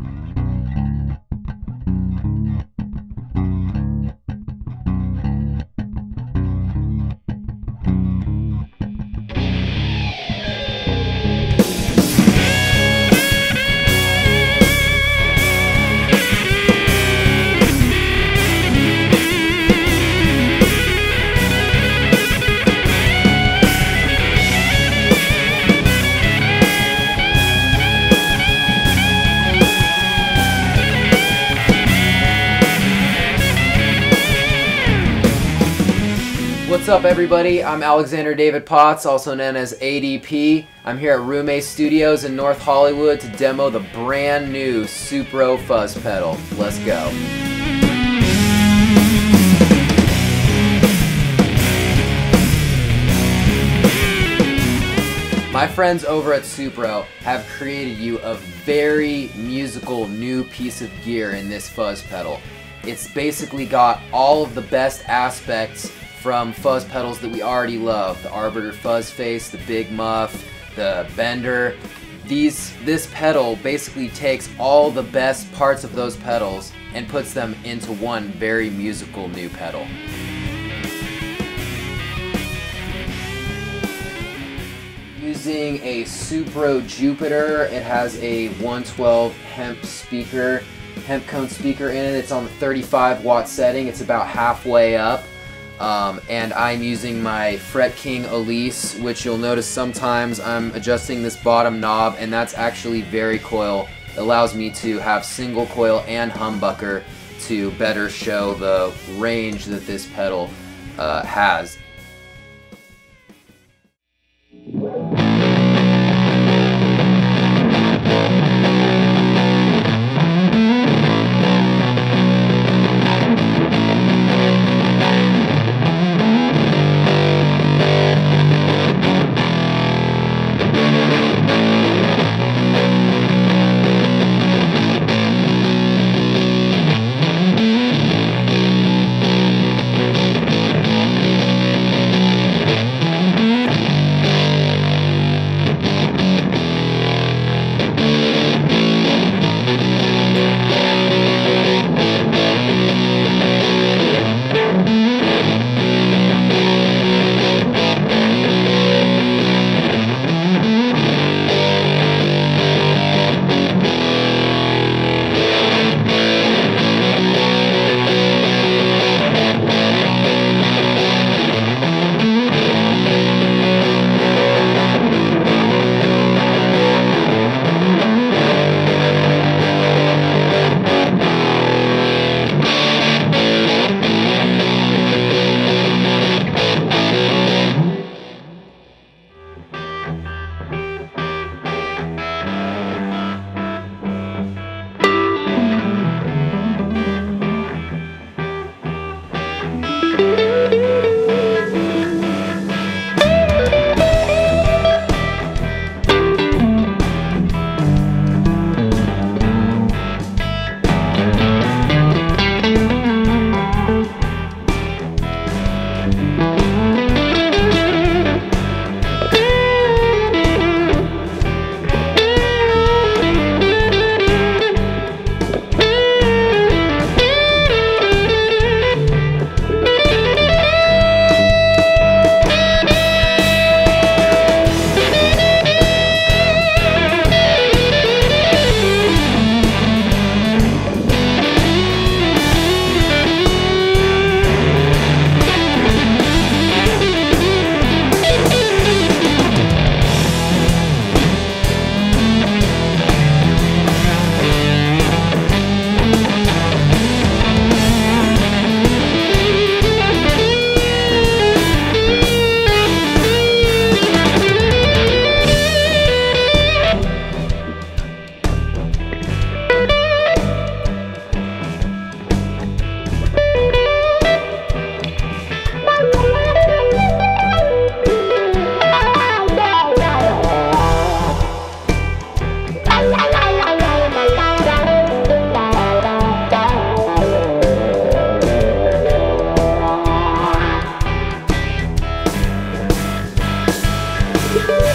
Mm-hmm. What's up, everybody? I'm Alexander David Potts, also known as ADP. I'm here at Roommate Studios in North Hollywood to demo the brand new Supro Fuzz Pedal. Let's go. My friends over at Supro have created you a very musical new piece of gear in this fuzz pedal. It's basically got all of the best aspects from fuzz pedals that we already love. The Arbiter Fuzz Face, the Big Muff, the Bender. These, this pedal basically takes all the best parts of those pedals and puts them into one very musical new pedal. Using a Supro Jupiter, it has a 112 hemp speaker, hemp cone speaker in it. It's on the 35 watt setting. It's about halfway up. Um, and I'm using my Fret King Elise, which you'll notice sometimes I'm adjusting this bottom knob, and that's actually very coil. It allows me to have single coil and humbucker to better show the range that this pedal uh, has. you.